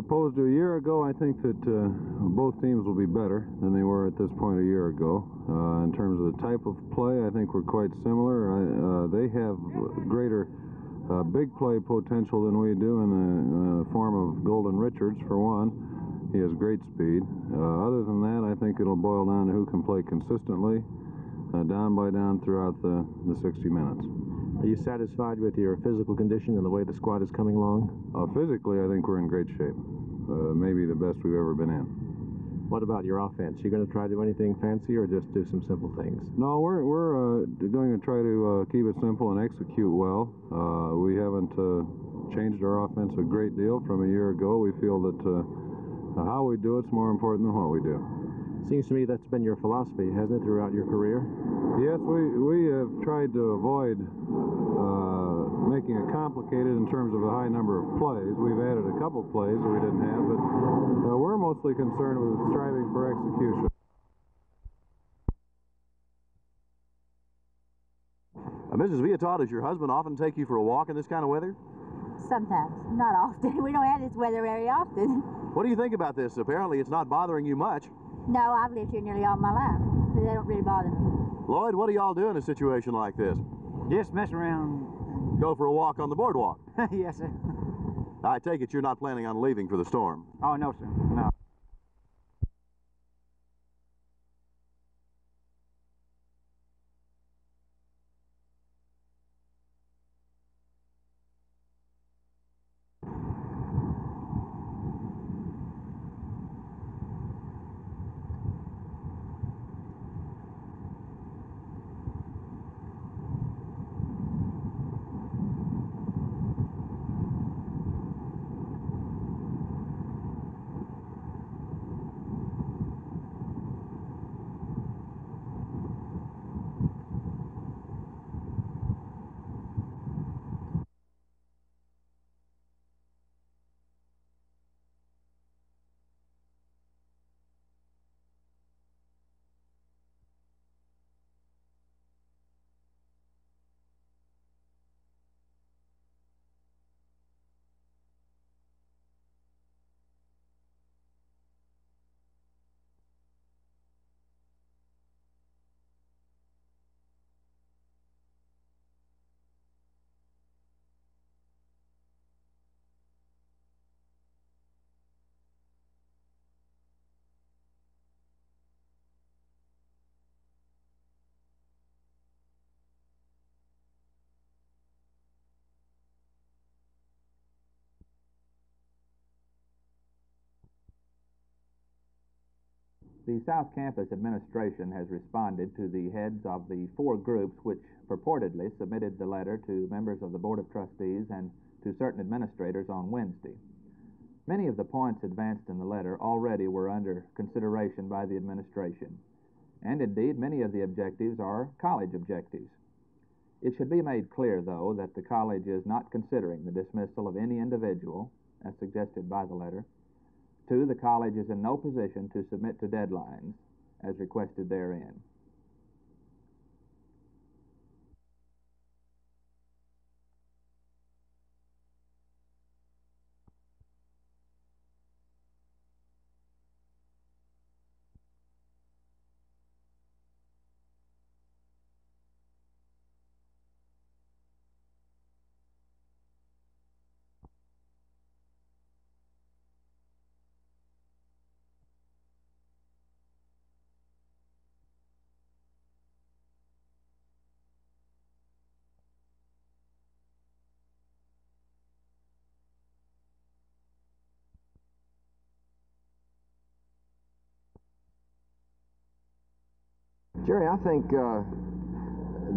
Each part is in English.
opposed to a year ago, I think that uh, both teams will be better than they were at this point a year ago. Uh, in terms of the type of play, I think we're quite similar. I, uh, they have greater uh, big play potential than we do in the uh, form of Golden Richards, for one. He has great speed. Uh, other than that, I think it'll boil down to who can play consistently, down by down throughout the, the 60 minutes. Are you satisfied with your physical condition and the way the squad is coming along? Uh, physically, I think we're in great shape. Uh, maybe the best we've ever been in. What about your offense? You going to try to do anything fancy or just do some simple things? No, we're, we're uh, going to try to uh, keep it simple and execute well. Uh, we haven't uh, changed our offense a great deal from a year ago. We feel that how we do it's more important than what we do. Seems to me that's been your philosophy, hasn't it, throughout your career? Yes, we, we have tried to avoid uh, making it complicated in terms of a high number of plays. We've added a couple plays that we didn't have, but uh, we're mostly concerned with striving for execution. Uh, Mrs. Viatot, does your husband often take you for a walk in this kind of weather? Sometimes, not often. We don't have this weather very often. What do you think about this? Apparently, it's not bothering you much. No, I've lived here nearly all my life, so they don't really bother me. Lloyd, what do y'all do in a situation like this? Just mess around. Go for a walk on the boardwalk? yes, sir. I take it you're not planning on leaving for the storm? Oh, no, sir. No. The South Campus administration has responded to the heads of the four groups which purportedly submitted the letter to members of the Board of Trustees and to certain administrators on Wednesday. Many of the points advanced in the letter already were under consideration by the administration, and indeed many of the objectives are college objectives. It should be made clear, though, that the college is not considering the dismissal of any individual, as suggested by the letter, Two, the college is in no position to submit to deadlines as requested therein. Jerry, I think uh,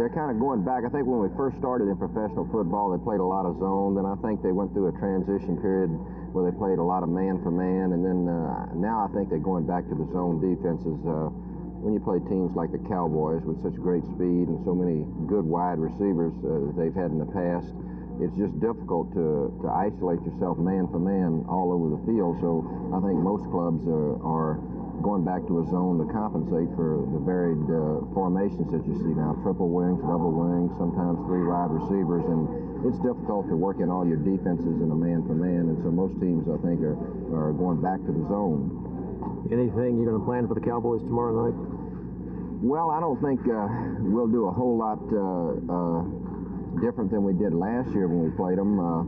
they're kind of going back. I think when we first started in professional football, they played a lot of zone. Then I think they went through a transition period where they played a lot of man for man. And then uh, now I think they're going back to the zone defenses. Uh, when you play teams like the Cowboys with such great speed and so many good wide receivers uh, that they've had in the past, it's just difficult to, to isolate yourself man for man all over the field. So I think most clubs are, are going back to a zone to compensate for the varied uh, formations that you see now triple wings, double wings, sometimes three wide receivers. And it's difficult to work in all your defenses in a man for man. And so most teams, I think, are, are going back to the zone. Anything you're going to plan for the Cowboys tomorrow night? Well, I don't think uh, we'll do a whole lot uh, uh, different than we did last year when we played them. Uh,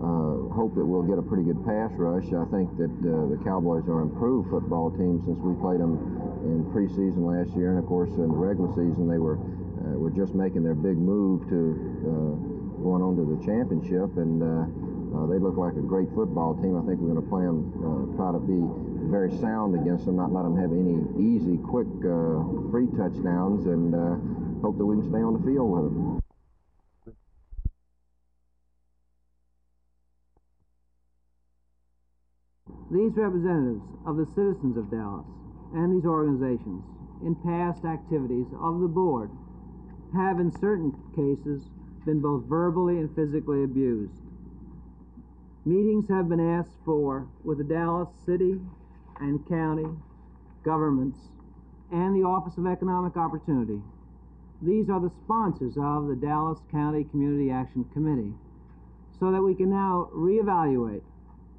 uh, hope that we'll get a pretty good pass rush. I think that uh, the Cowboys are an improved football team since we played them in preseason last year, and of course in the regular season they were were just making their big move to going on to the championship, and they look like a great football team. I think we're going to play them, try to be very sound against them, not let them have any easy, quick, uh, free touchdowns, and uh, hope that we can stay on the field with them. These representatives of the citizens of Dallas and these organizations in past activities of the board have in certain cases been both verbally and physically abused. Meetings have been asked for with the Dallas City and County governments and the Office of Economic Opportunity. These are the sponsors of the Dallas County Community Action Committee so that we can now reevaluate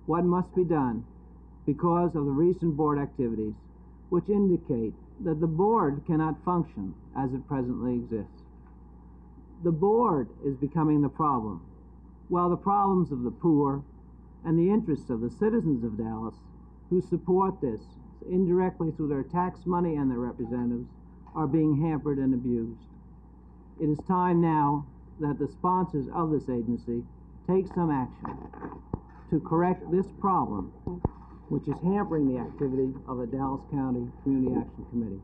what must be done because of the recent board activities, which indicate that the board cannot function as it presently exists. The board is becoming the problem, while the problems of the poor and the interests of the citizens of Dallas who support this indirectly through their tax money and their representatives are being hampered and abused. It is time now that the sponsors of this agency take some action to correct this problem which is hampering the activity of the Dallas County Community Action Committee.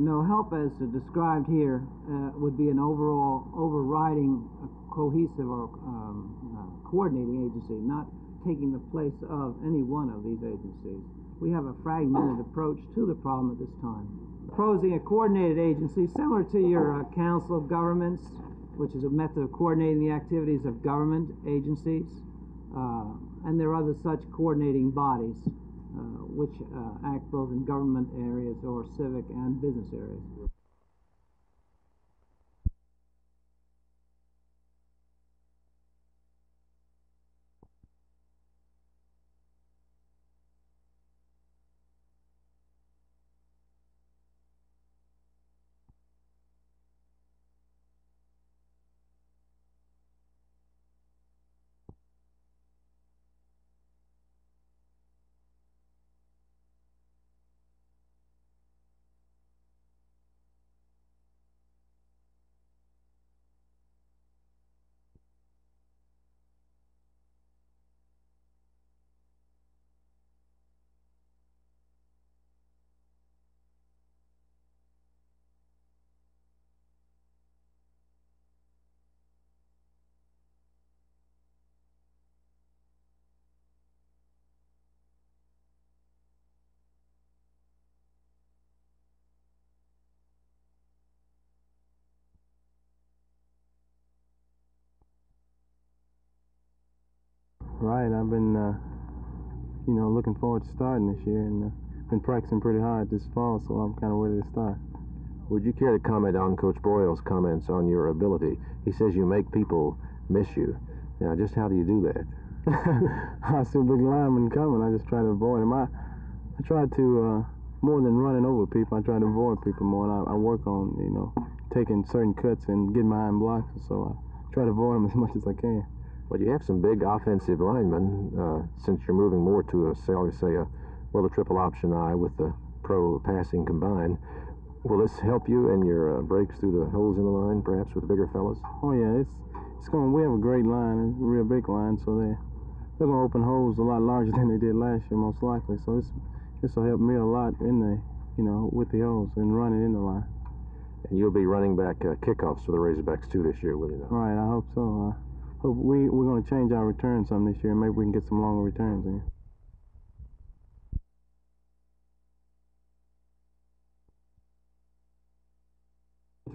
No help as described here uh, would be an overall overriding uh, cohesive or um, uh, coordinating agency, not taking the place of any one of these agencies. We have a fragmented approach to the problem at this time. Proposing a coordinated agency similar to your uh, Council of Governments, which is a method of coordinating the activities of government agencies, uh, and there are other such coordinating bodies uh, which uh, act both in government areas or civic and business areas. Right, I've been, uh, you know, looking forward to starting this year and uh, been practicing pretty hard this fall, so I'm kind of ready to start. Would you care to comment on Coach Broyles' comments on your ability? He says you make people miss you. Now, just how do you do that? I see a big lineman coming. I just try to avoid him. I, I try to, uh, more than running over people, I try to avoid people more. And I, I work on, you know, taking certain cuts and getting behind blocks. So I try to avoid them as much as I can. Well, you have some big offensive linemen uh, since you're moving more to a, say, say a, well, a triple option I with the pro passing combined. Will this help you in your uh, breaks through the holes in the line, perhaps with bigger fellas? Oh yeah, it's it's going. We have a great line, a real big line, so they they're gonna open holes a lot larger than they did last year, most likely. So this this will help me a lot in the you know with the holes and running in the line. And you'll be running back uh, kickoffs for the Razorbacks too this year, will you? Not? Right, I hope so. Uh, hope we we're gonna change our return some this year. And maybe we can get some longer returns eh? in.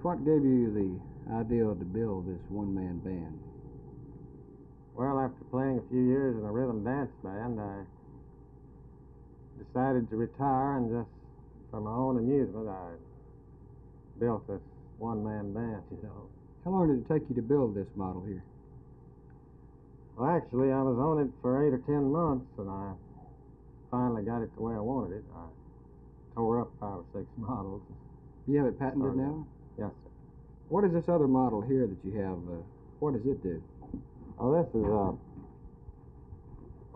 What gave you the idea to build this one-man band? Well, after playing a few years in a rhythm dance band, I decided to retire and just for my own amusement, I built this one-man band, you know. How long did it take you to build this model here? Well, actually, I was on it for eight or ten months, and I finally got it the way I wanted it. I tore up five or six models. Do you have it patented Sorry. now? Yes, sir. What is this other model here that you have? Uh, what does it do? Oh, this is uh,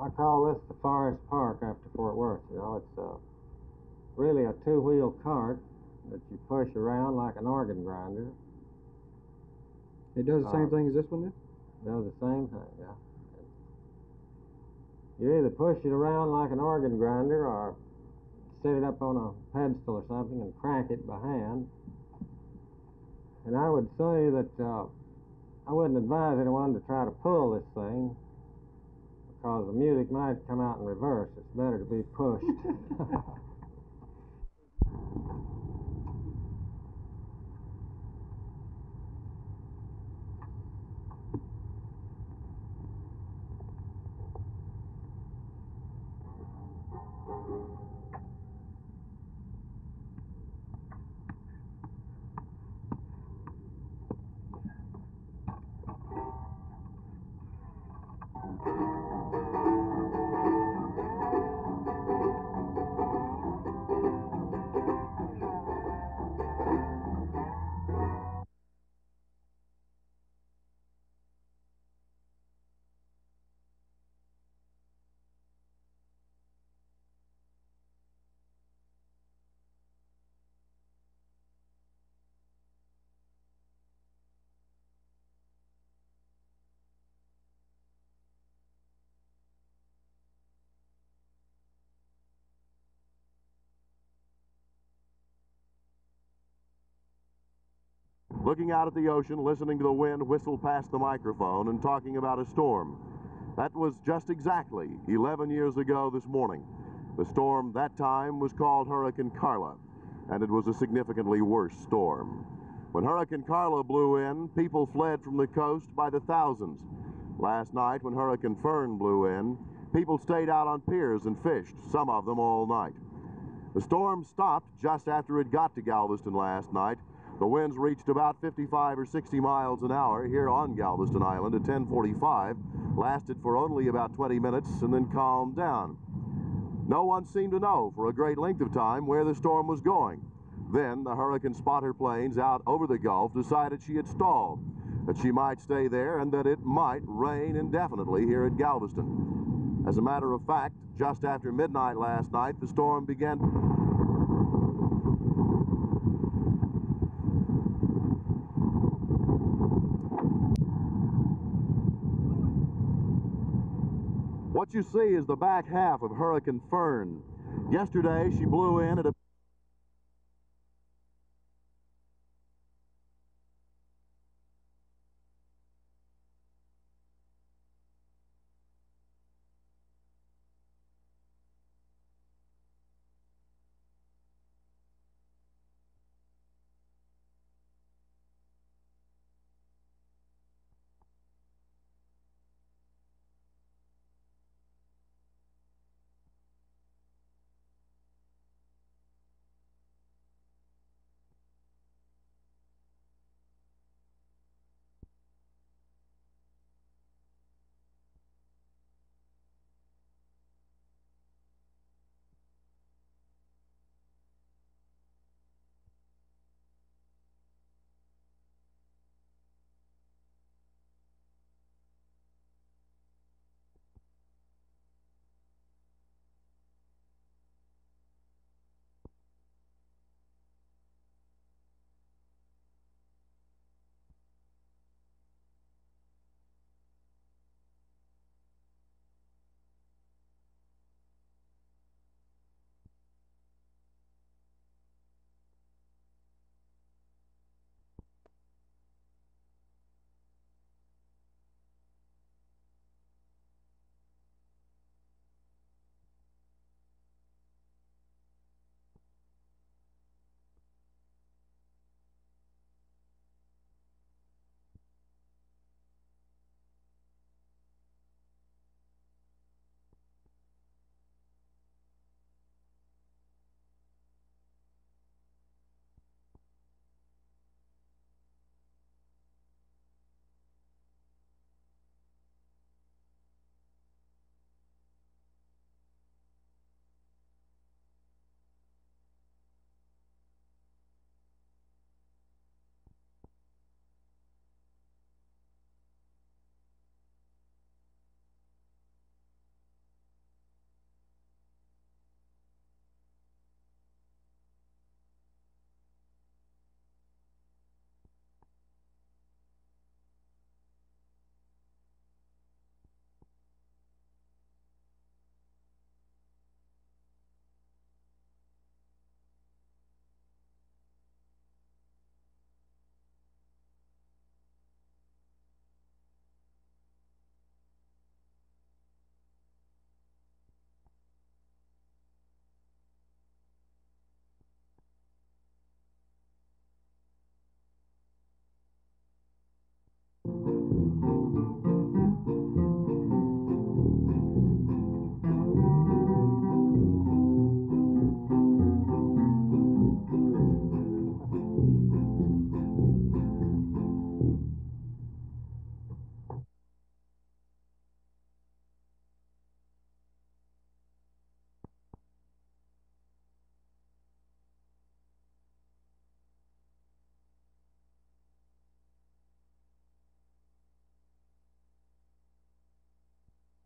I call this the Forest Park after Fort Worth. You know, it's uh, really a two-wheel cart that you push around like an organ grinder. It does the same Uh, thing as this one did? Does the same thing, yeah. You either push it around like an organ grinder or set it up on a pedestal or something and crank it by hand. And I would say that uh, I wouldn't advise anyone to try to pull this thing because the music might come out in reverse. It's better to be pushed. Looking out at the ocean, listening to the wind whistle past the microphone, and talking about a storm. That was just exactly 11 years ago this morning. The storm that time was called Hurricane Carla, and it was a significantly worse storm. When Hurricane Carla blew in, people fled from the coast by the thousands. Last night, when Hurricane Fern blew in, people stayed out on piers and fished, some of them all night. The storm stopped just after it got to Galveston last night. The winds reached about 55 or 60 miles an hour here on Galveston Island at 1045, lasted for only about 20 minutes, and then calmed down. No one seemed to know for a great length of time where the storm was going. Then the hurricane spotter planes out over the Gulf decided she had stalled, that she might stay there, and that it might rain indefinitely here at Galveston. As a matter of fact, just after midnight last night, the storm began. What you see is the back half of Hurricane Fern. Yesterday, she blew in at about